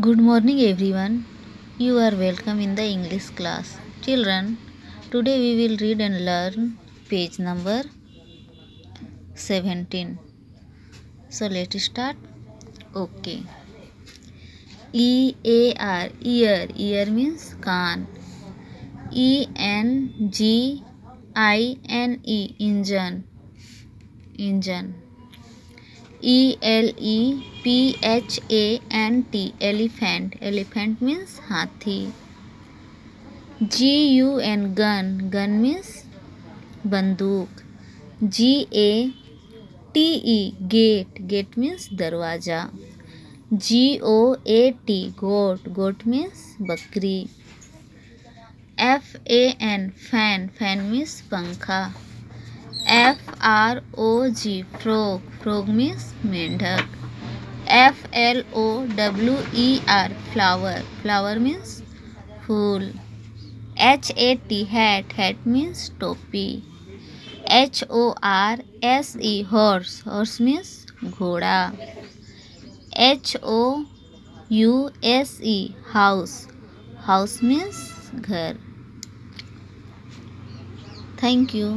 Good morning everyone. You are welcome in the English class. Children, today we will read and learn page number 17. So let's start. Okay. E A R ear ear means कान E N G I N E engine engine E L E P H A N T elephant elephant means हाथी G U N gun gun means बंदूक. G A T E gate gate means दरवाज़ा. G O A T goat goat means बकरी. F A N fan fan means पंखा. F R O G frog frog means मेंढक F L O W E R flower flower means fool H A T hat hat means टोपी H O R S E horse horse means घोड़ा. H O U S E house house means घर. Thank you